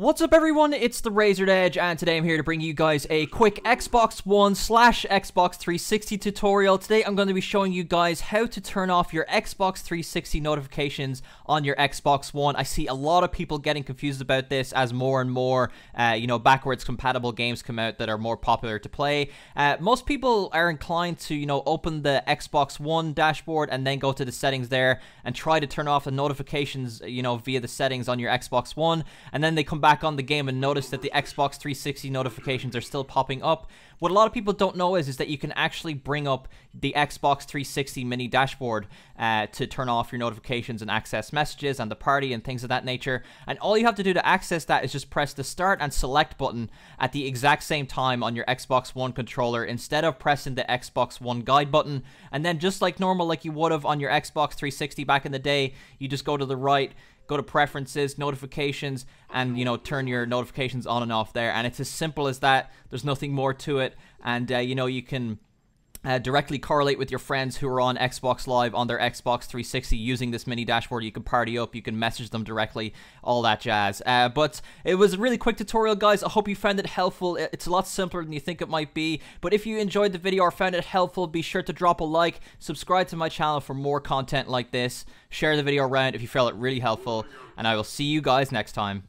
What's up everyone, it's the Razored Edge and today I'm here to bring you guys a quick Xbox One slash Xbox 360 tutorial. Today I'm going to be showing you guys how to turn off your Xbox 360 notifications on your Xbox One. I see a lot of people getting confused about this as more and more, uh, you know, backwards compatible games come out that are more popular to play. Uh, most people are inclined to, you know, open the Xbox One dashboard and then go to the settings there and try to turn off the notifications, you know, via the settings on your Xbox One and then they come back back on the game and notice that the Xbox 360 notifications are still popping up. What a lot of people don't know is, is that you can actually bring up the Xbox 360 mini dashboard uh, to turn off your notifications and access messages and the party and things of that nature. And all you have to do to access that is just press the start and select button at the exact same time on your Xbox One controller instead of pressing the Xbox One guide button. And then just like normal, like you would have on your Xbox 360 back in the day, you just go to the right, go to preferences, notifications, and you know turn your notifications on and off there. And it's as simple as that. There's nothing more to it, and uh, you know you can uh, directly correlate with your friends who are on Xbox Live on their Xbox 360 using this mini dashboard. You can party up, you can message them directly, all that jazz. Uh, but it was a really quick tutorial, guys. I hope you found it helpful. It's a lot simpler than you think it might be. But if you enjoyed the video or found it helpful, be sure to drop a like, subscribe to my channel for more content like this, share the video around if you felt it really helpful, and I will see you guys next time.